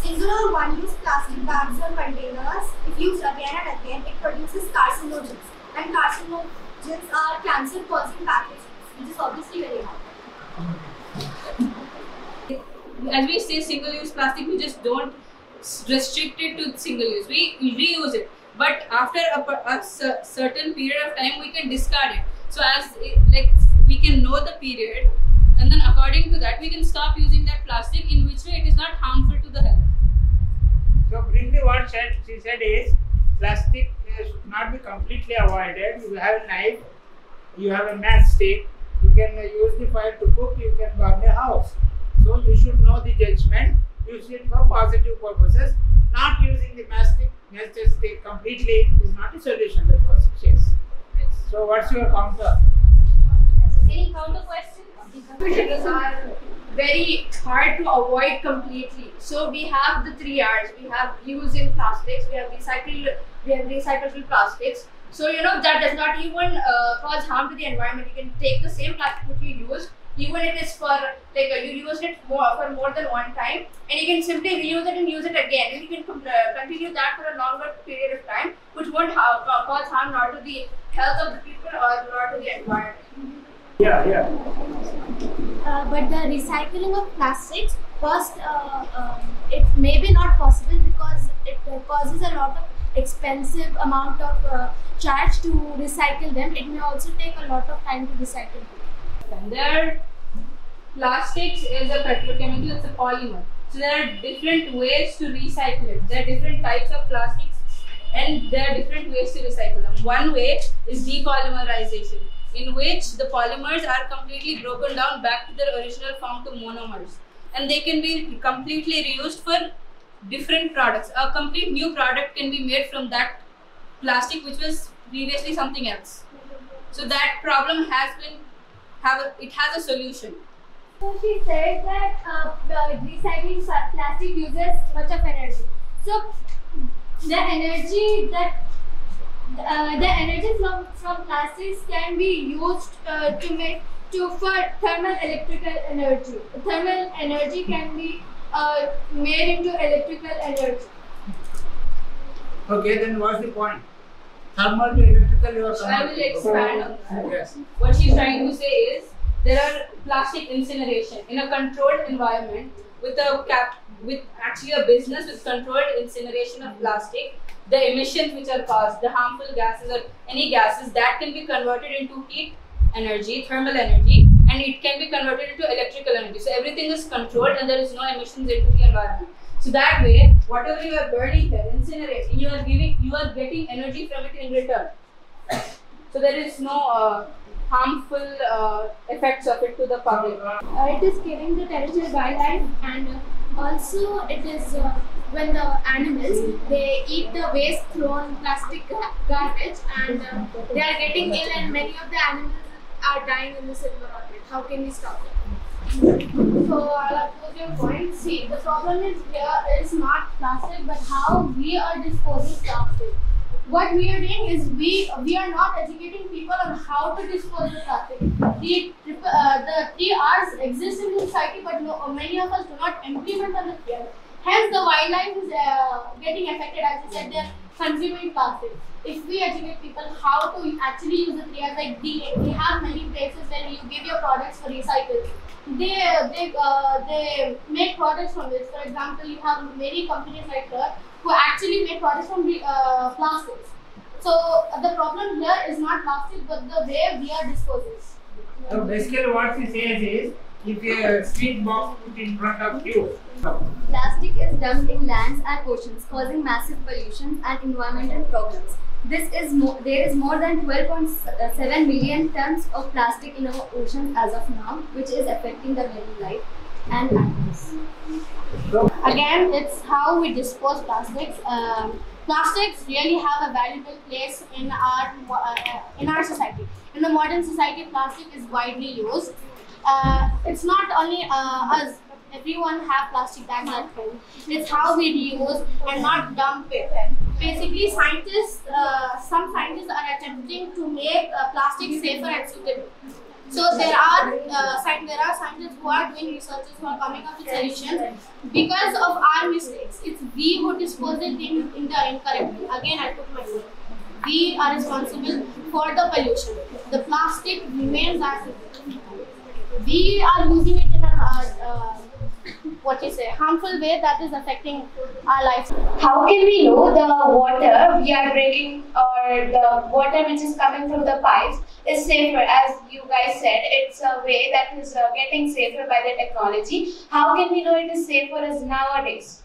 Single or one-use plastic bags or containers, if used again and again, it produces carcinogens. And carcinogens are cancer-causing pathogens, which is obviously very harmful. As we say single-use plastic, we just don't restrict it to single use. We reuse it. But after a, per- a certain period of time, we can discard it. So as it, like we can know the period, and then according to that, we can stop using that plastic. In which way it is not harmful to the health. So briefly what she said is plastic uh, should not be completely avoided. You have a knife, you have a matchstick, you can uh, use the fire to cook, you can burn a house. So you should know the judgment, use it for positive purposes. Not using the matchstick, matchstick completely is not a solution. That's what she says. So what's your counter? Any counter questions? Materials are very hard to avoid completely. So we have the three R's. We have using plastics, we have recycled, we have recyclable plastics. So you know that does not even uh, cause harm to the environment. You can take the same plastic which you use, even if it's for like uh, you used it more for more than one time, and you can simply reuse it and use it again, and you can uh, continue that for a longer period of time, which won't ha- cause harm not to the health of the people or not to the environment. Yeah, yeah. Uh, but the recycling of plastics, first, uh, um, it may be not possible because it uh, causes a lot of expensive amount of uh, charge to recycle them. It may also take a lot of time to recycle them. And there, plastics is a petrochemical, it's a polymer. So there are different ways to recycle it. There are different types of plastics and there are different ways to recycle them. One way is depolymerization, in which the polymers are completely broken down back to their original form to monomers. And they can be completely reused for different products. A complete new product can be made from that plastic which was previously something else. So that problem has been have a, it has a solution. So she said that uh, recycling plastic uses much of energy. So the energy that uh, the energy from, from plastics can be used uh, to make to for thermal electrical energy. Thermal energy can be uh, made into electrical energy. Okay, then what's the point? Thermal to electrical you are So I will expand on that. Yes. What she's trying to say is there are plastic incineration in a controlled environment with a cap with actually a business with controlled incineration of plastic. The emissions which are caused, the harmful gases or any gases that can be converted into heat energy, thermal energy, and it can be converted into electrical energy. So everything is controlled and there is no emissions into the environment. So that way, whatever you are burning here, incinerating, you are giving, you are getting energy from it in return. So there is no uh, harmful uh, effects of it to the public. Uh, it is killing the terrestrial wildlife and uh, also it is uh, when the animals they eat the waste thrown plastic garbage and uh, they are getting ill and many of the animals are dying in the silver orbit. How can we stop it? So I'll oppose your point. See, the problem is here is not plastic, but how we are disposing plastic. What we are doing is we we are not educating people on how to dispose of plastic. The uh, the three R's exist in the society, but no, many of us do not implement on the. Hence, the wildlife is uh, getting affected. As you said, they're consuming plastic. If we educate people how to actually use the three like we have many places where you give your products for recycle they they uh, they make products from this. For example, you have many companies like her who actually make products from uh, plastics. So the problem here is not plastic, but the way we are disposing. So basically what she says is, if a box put in front of you, Plastic is dumped in lands and oceans, causing massive pollution and environmental problems. This is mo- there is more than 12.7 million tons of plastic in our oceans as of now, which is affecting the marine life and animals. Again, it's how we dispose plastics. Um, plastics really have a valuable place in our uh, in our society. In the modern society, plastic is widely used. Uh, it's not only uh, us. Everyone have plastic bags at home. It's how we reuse and not dump it. Basically, scientists, uh, some scientists are attempting to make uh, plastic safer and suitable. So there are uh, there are scientists who are doing researches who are coming up with solutions because of our mistakes. It's we who dispose it in, in the incorrectly. Again, I put my name. We are responsible for the pollution. The plastic remains as it is. We are using it in a uh, uh, what you say harmful way that is affecting our lives. How can we know the water we are drinking or the water which is coming through the pipes is safer? As you guys said, it's a way that is uh, getting safer by the technology. How can we know it is safer as nowadays?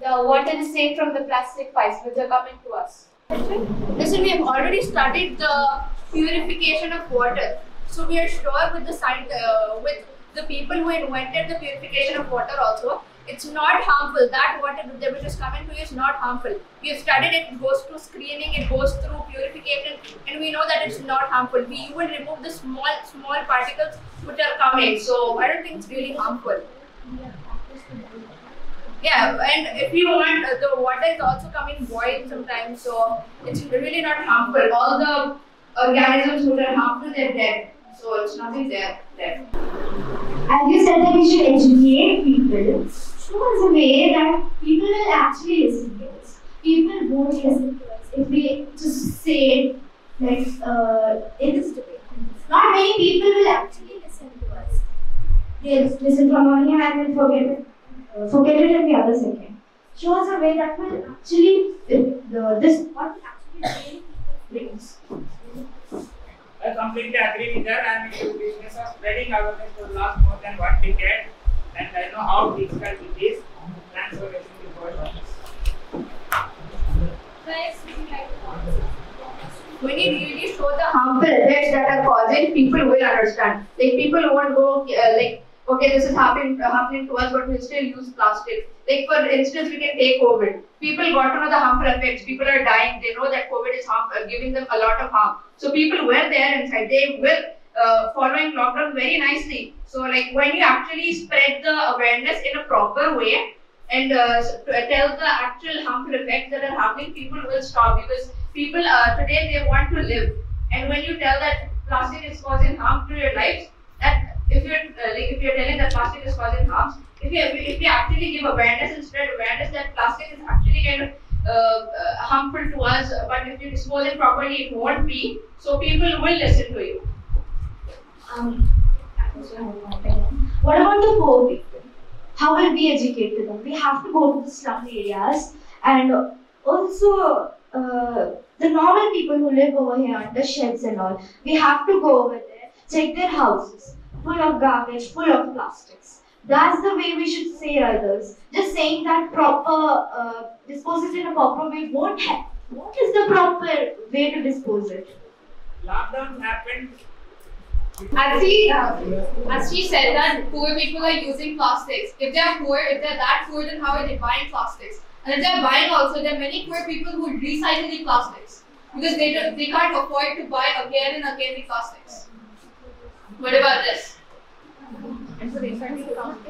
The water is safe from the plastic pipes which are coming to us. Listen, we have already started the purification of water. So we are sure with the science, uh, with the people who invented the purification of water also, it's not harmful. That water that which is coming to you is not harmful. We have studied it, it goes through screening, it goes through purification, and we know that it's not harmful. We even remove the small, small particles which are coming. So I don't think it's really harmful. Yeah, and if you want, uh, the water is also coming boiled sometimes, so it's really not harmful. All the organisms which are harmful, they're dead. So it's nothing there. there. As you said that we should educate people, show us a way that people will actually listen to us. People won't listen to us if we just say like uh, in this debate. Not many people will actually listen to us. They listen one ear and then forget it, uh, forget it in the other second. Show us a way that will actually uh, the, this what actually brings. I completely agree with her. I am in the business of spreading awareness for the last more than one decade, and I know how difficult it is. Thanks for listening to the Guys, would you like to? When you really show the harmful effects that are causing, people will understand. Like people won't go uh, like, okay, this is happening uh, happening to us, but we still use plastic. Like for instance, we can take COVID. People got to know the harmful effects. People are dying. They know that COVID is harm, uh, giving them a lot of harm. So people were there inside. They will uh, following lockdown very nicely. So like when you actually spread the awareness in a proper way and uh, tell the actual harmful effects that are happening, people will stop because people uh, today they want to live. And when you tell that plastic is causing harm to your lives, that you're uh, like if you're telling that plastic is causing harm, if you if you actually give awareness and spread awareness that plastic is actually kind of uh, uh, harmful to us, but if you dispose it properly, it won't be. So people will listen to you. Um, what about the poor people? How will we educate them? We have to go to the slum areas and also uh, the normal people who live over here under sheds and all. We have to go over there, check their houses, full of garbage, full of plastics. That's the way we should say others. Just saying that proper uh, dispose it in a proper way won't help. What is the proper way to dispose it? Lockdown happened. As she, uh, as she said that poor people are using plastics. If they are poor, if they're that poor, then how are they buying plastics? And if they're buying also, there are many poor people who recycle the plastics because they don't, they can't afford to buy again and again the plastics. What about this? And uh, for the inside account.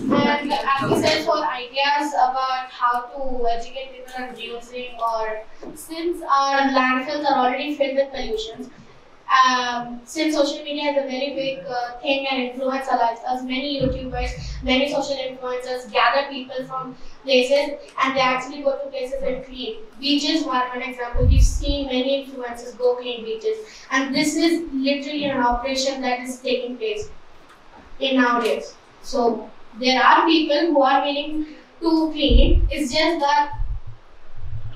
And as we said, for ideas about how to educate people on reusing or since our landfills are already filled with pollutions, um, since social media is a very big uh, thing and influence our lifestyles, many YouTubers, many social influencers gather people from places and they actually go to places and clean. Beaches, one, one example, we've seen many influencers go clean beaches, and this is literally an operation that is taking place in nowadays. So there are people who are willing to clean. It's just that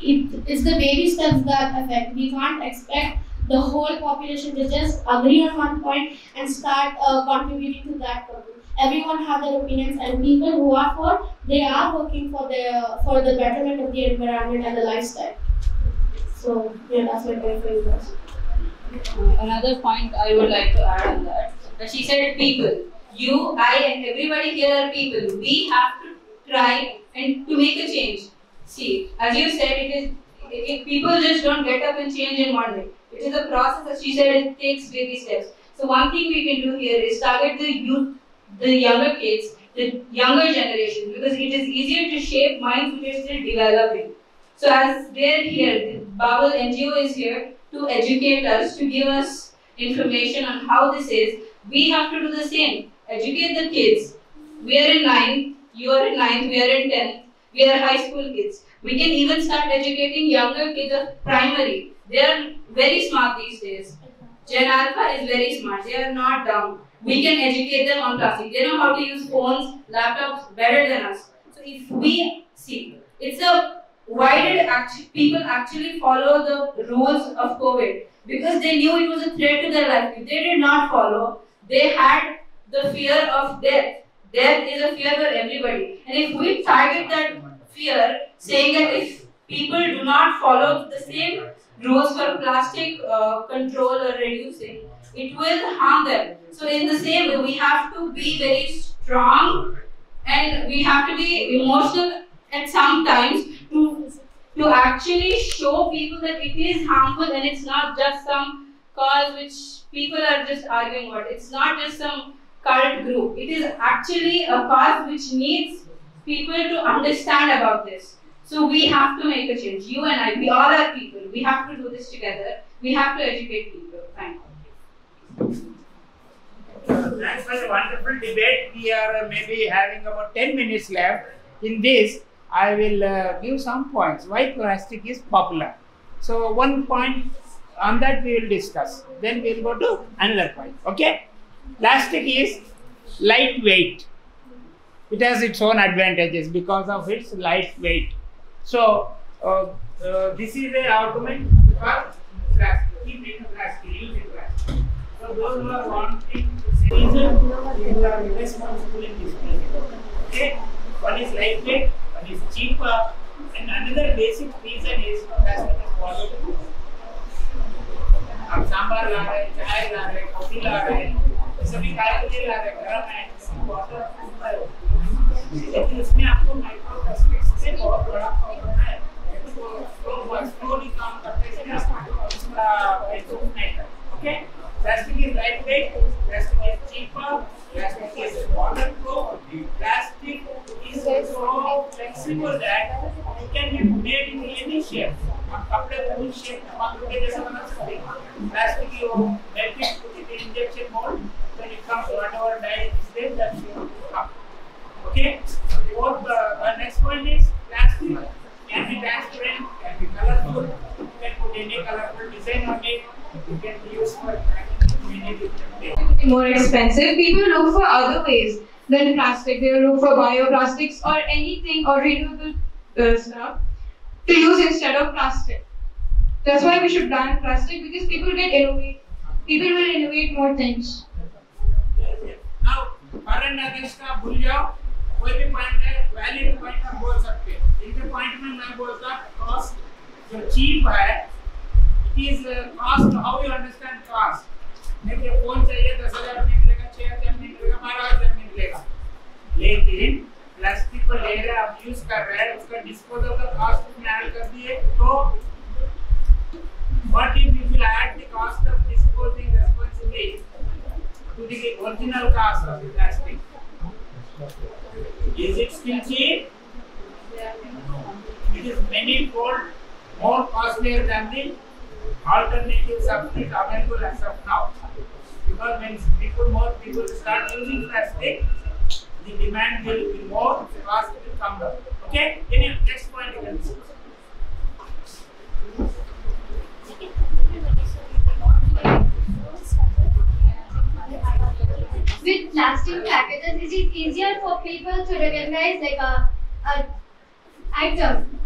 it is the baby steps that affect. We can't expect the whole population to just agree on one point and start uh, contributing to that problem. Everyone have their opinions, and people who are for, they are working for the for the betterment of the environment and the lifestyle. So yeah, that's my point for you guys. Uh, another point I would like to add on that, she said people. You, I, and everybody here are people. We have to try and to make a change. See, as you said, it is it, people just don't get up and change in one day. It is a process. As she said, it takes baby steps. So one thing we can do here is target the youth, the younger kids, the younger generation, because it is easier to shape minds which are still developing. So as they're here, the Babul NGO is here to educate us, to give us information on how this is, we have to do the same. Educate the kids. We are in 9th, you are in ninth, we are in 10th, we are high school kids. We can even start educating younger kids of primary. They are very smart these days. Gen Alpha is very smart. They are not dumb. We can educate them on plastic. They know how to use phones, laptops better than us. So if we see, it's a why did actu- people actually follow the rules of COVID? Because they knew it was a threat to their life. If they did not follow, they had the fear of death. Death is a fear for everybody. And if we target that fear, saying that if people do not follow the same rules for plastic uh, control or reducing, it will harm them. So in the same way, we have to be very strong and we have to be emotional at some times to to actually show people that it is harmful and it's not just some cause which people are just arguing about. It's not just some cult group. It is actually a cause which needs people to understand about this. So we have to make a change. You and I, we all are people. We have to do this together. We have to educate people. Thank you. Thanks for the wonderful debate. We are uh, maybe having about 10 minutes left. In this, I will uh, give some points why plastic is popular. So, one point on that we will discuss. Then we will go to another point. Okay? Plastic is lightweight. It has its own advantages because of its light weight. So, uh, uh, this is the argument for plastic. Keep it plastic, use it plastic. So those who are wanting to say reason, you are responsible in this matter. Okay? One is lightweight, one is cheaper, and another basic reason is plastic is water. आप सांभर ला रहे हैं चाय ला रहे हैं coffee ला रहे हैं ये सभी काय के लिए ला रहे हैं गर्म है वाटर उसमें आपको माइक्रो प्लास्टिक से बहुत बड़ा प्रॉब्लम है तो वो स्लोली काम करते हैं इसमें उसका महसूस नहीं करते okay Plastic is lightweight, plastic is cheaper, plastic is waterproof, plastic is so flexible that it can be made in any shape. आप कपड़े को उस शेप में बांध के जैसा बना सकते हैं प्लास्टिक की वो melt it put it in injection mold then it comes whatever dye is there that will come okay what the uh, next point is plastic can be transparent, can be colorful, you can put any colorful design on it, you can be. More expensive, people look for other ways than plastic. They look for bioplastics or anything or renewable uh, stuff to use instead of plastic. That's why we should ban plastic because people get innovate. People will innovate more things. Now, current against bullion. कोई भी point है valid point आप बोल सकते हैं। इनके point में मैं बोलता कॉस्ट जो चीप है it is cost how you understand cost को फ़ोन चाहिए, दस हज़ार में मिलेगा, छह हज़ार में मिलेगा, बारह हज़ार में मिलेगा। लेकिन प्लास्टिक को ले रहे आप यूज़ कर रहे हैं, उसका डिस्पोजल का कॉस्ट उसमें ऐड कर दिए तो what if you will add the cost of disposing responsibly to the original cost of the plastic. Is it still cheap? No. It is many fold more costlier than the alternative substitute available as of now. Because when people, more people start using plastic, the demand will be more, the cost will come down. Okay? Any next point you can see. With plastic packages, is it easier for people to recognize like a, a item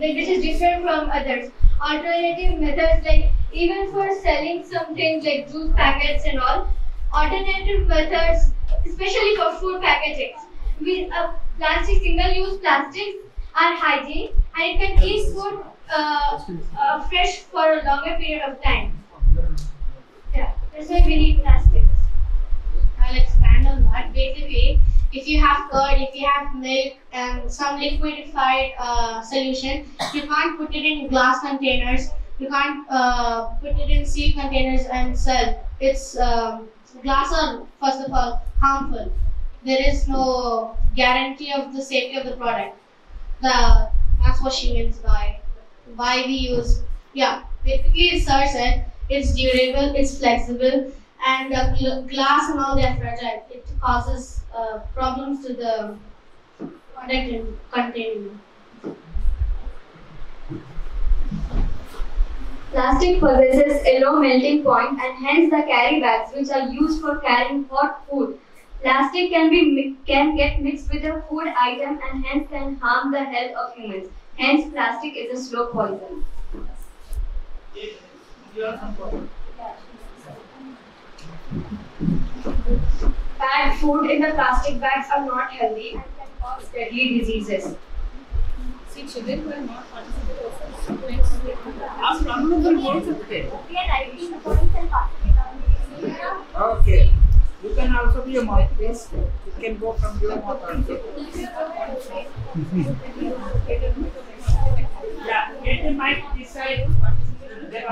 like which is different from others. Alternative methods like even for selling some things like juice packets and all, alternative methods, especially for food packaging, with uh, plastic single-use plastics are hygiene and it can keep food uh, uh, fresh for a longer period of time. Yeah, that's why we need plastics. On that. Basically, if you have curd, if you have milk, and some liquidified uh, solution, you can't put it in glass containers. You can't uh, put it in steel containers and sell. It's um, glass are first of all harmful. There is no guarantee of the safety of the product. The that's what she means by why we use. Yeah, basically, sir said it's durable, it's flexible, and uh, gl- glass and all they are fragile. It causes uh, problems to the product in containing. Plastic possesses a low melting point and hence the carry bags which are used for carrying hot food. Plastic can be can get mixed with a food item and hence can harm the health of humans. Hence plastic is a slow poison. You have some problem. Packed food in the plastic bags are not healthy and can cause deadly diseases. See, children who are not participating आप कानून पर बोल सकते हैं We are writing the points and passing it on. Okay. You can also be a mouthpiece. It can go from your mouth also. Yeah, get the mic this side. Then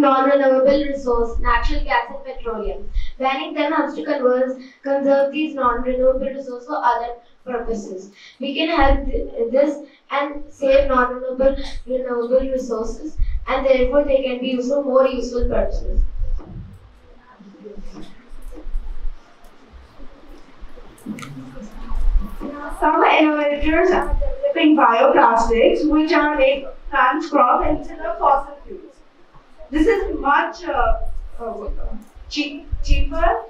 non-renewable resource, natural gas and petroleum. Banning them helps to converse, conserve these non-renewable resources for other purposes. We can help th- this and save non-renewable renewable resources and therefore they can be used for more useful purposes. Some innovators are developing bioplastics which are made from plant crop instead of fossil fuels. This is much uh, uh, cheap, cheaper,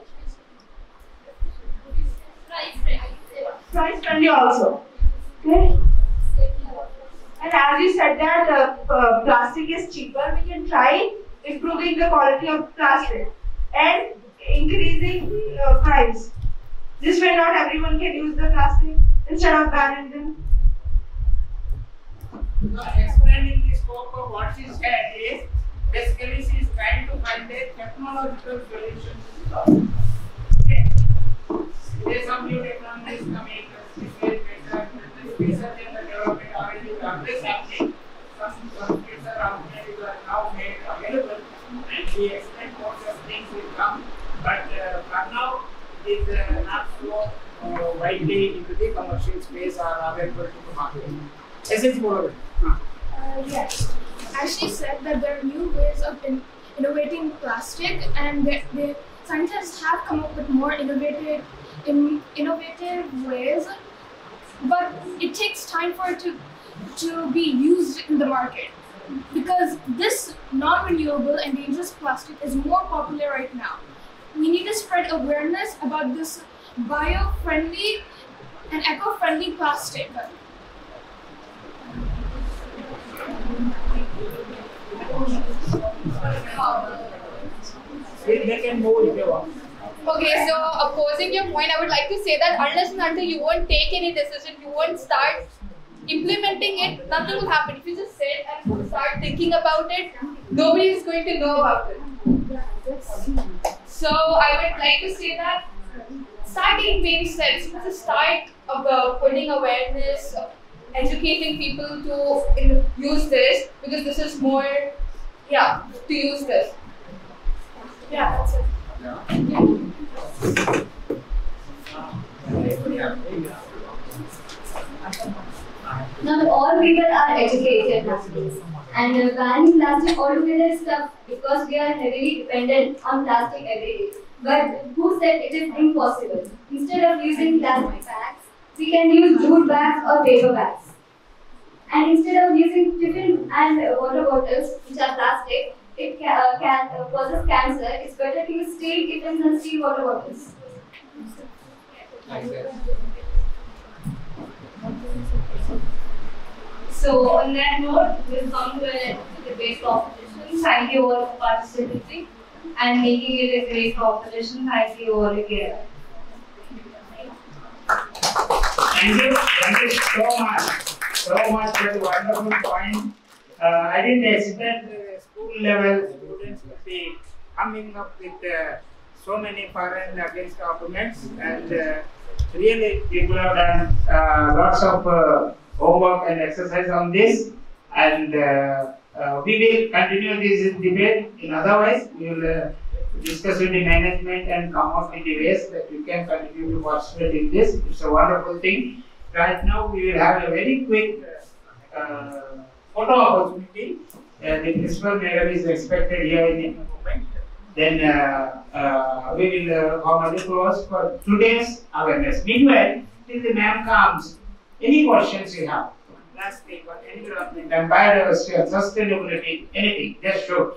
price friendly also. Okay. And as you said that uh, uh, plastic is cheaper, we can try improving the quality of plastic and increasing uh, price. This way, not everyone can use the plastic instead of banning them. So explaining the scope of what she said is Basically, she is trying to find a technological solution to the problem. Okay. There some new technologies coming, research, research and the development already always happening. Some computers are now made available, and we expect more such things will come. But uh, for now, it is uh, not so uh, widely into the commercial space or available to the market. Essence, more of uh, it. Yes. As she said that there are new ways of in- innovating plastic and the, they, scientists have come up with more innovative in, innovative ways but it takes time for it to, to be used in the market because this non-renewable and dangerous plastic is more popular right now. We need to spread awareness about this bio-friendly and eco-friendly plastic. Okay, so opposing your point, I would like to say that unless and until you won't take any decision, you won't start implementing it, nothing will happen. If you just sit and start thinking about it, nobody is going to know about it. So I would like to say that start taking baby steps. Just start uh, putting awareness, educating people to use this because this is more, yeah, to use this. Yeah, that's it. Not all people are educated nowadays. And banning plastic altogether is tough because we are heavily dependent on plastic every day. But who said it is impossible? Instead of using plastic bags, we can use jute bags or paper bags. And instead tiffin and water bottles, which are plastic, it ca- uh, can uh, causes cancer. It's better to use steel tiffins and steel water bottles. So on that note, we'll come to an end to the debate competition. Thank you all for participating and making it a great competition. Thank you all again. Thank you, thank you so much, so much wonderful point. Uh, I didn't expect the school level students to be coming up with uh, so many foreign against arguments and uh, really people have done uh, lots of uh, homework and exercise on this and uh, uh, we will continue this debate in otherwise we will uh, discuss with the management and come up with the ways that we can continue to participate in this. It's a wonderful thing. Right now, we will have a very quick uh, photo opportunity. Uh, the principal madam is expected here in a moment. Then uh, uh, we will uh, formally close for today's awareness. Meanwhile, till the ma'am comes, any questions you have? Last thing on environment and biodiversity and sustainability, anything, just show.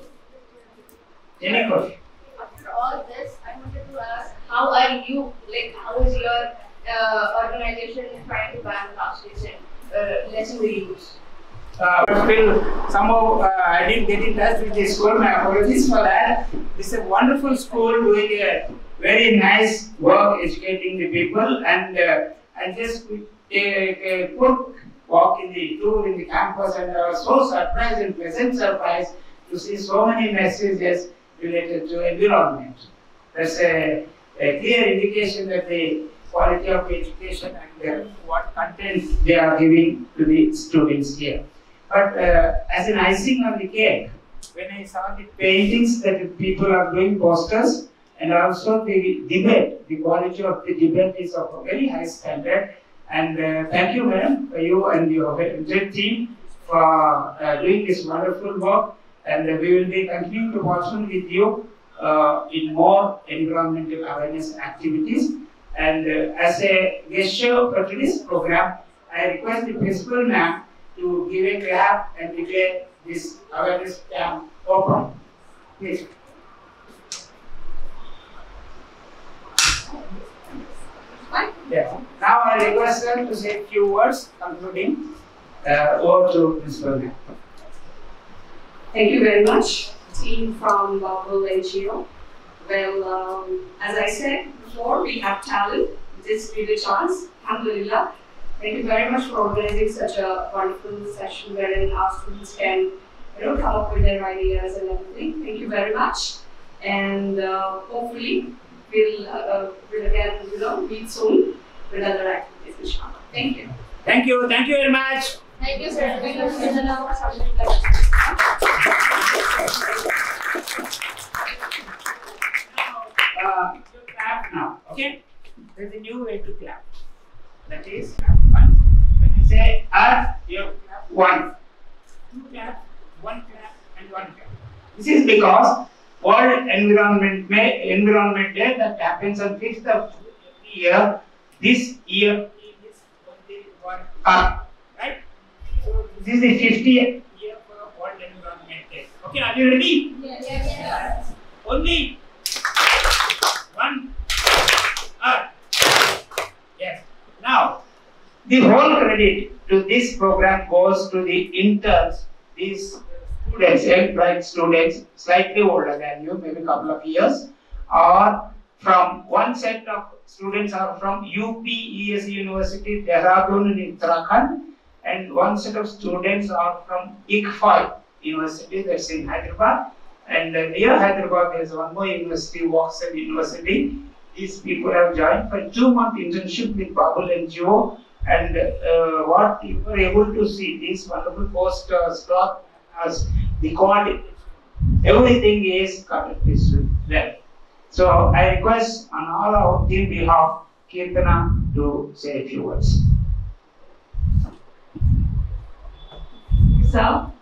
Any question? After all this, I wanted to ask, how are you, like, how is your uh, organization trying to ban plastics and uh, lessen the use? Uh, but still, somehow uh, I didn't get in touch with the school. My apologies for that. This is a wonderful school doing a very nice work educating the people, and uh, I just a quick walk in the tour in the campus, and I was so surprised and pleasant surprise to see so many messages related to environment. That's a, a clear indication that the quality of education and uh, what content they are giving to the students here. But uh, as an icing on the cake, when I saw the paintings that people are doing posters, and also the debate, the quality of the debate is of a very high standard. And uh, thank you, madam, you and your team for uh, doing this wonderful work. And uh, we will be continuing to participate with you uh, in more environmental awareness activities. And uh, as a gesture for today's program, I request the principal ma'am to give a clap and declare this awareness camp open. Please. Yes. Now I request them to say a few words concluding. Uh, over to Principal ma'am. Thank you very much, team from Babul NGO. Well, um, as I said before, we have talent. This is a chance. Alhamdulillah. Thank you very much for organizing such a wonderful session wherein our students can, you know, come up with their ideas and everything. Thank you very much. And uh, hopefully we'll, uh, uh, we'll again, you know, meet soon with other activities, inshallah. Thank you. Thank you. Thank you very much. Thank you, sir. Thank you, Uh, you clap now, okay? There's a new way to clap. That is clap one. When you say earth, you clap one. Two clap, one clap, and one clap. This is because World Environment Day, Environment Day that happens on 5th of every year. This year is only one earth, right? So this is the 50th year for World Environment Day. Okay, are you ready? Yes. Only one earth. Yes. Now, the whole credit to this program goes to the interns, these students, bright students, slightly older than you, maybe a couple of years, are from one set of students are from UPES University, Dehradun in Uttarakhand, and one set of students are from ICFAI University, that's in Hyderabad. And uh, near Hyderabad, there's one more university, Woxsen University. These people have joined for two month internship with Babul NGO. And uh, what you were able to see, these wonderful posters, cloth, as the quality, everything is connected to them. So I request on all our team behalf, Keerthana to say a few words. So,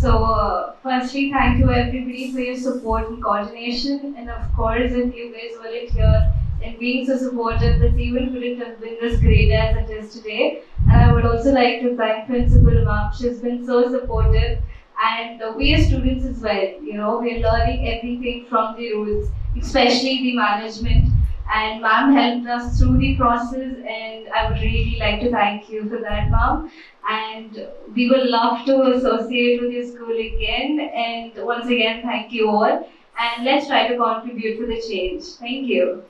so uh, firstly, thank you everybody for your support and coordination, and of course, if you guys weren't here, and being so supportive. This even couldn't have been as great as it is today. And I would also like to thank Principal Ma'am. She's been so supportive. And we as students as well, you know, we're learning everything from the rules, especially the management. And mom helped us through the process, and I would really like to thank you for that, mom And we will love to associate with your school again. And once again, thank you all. And let's try to contribute to the change. Thank you.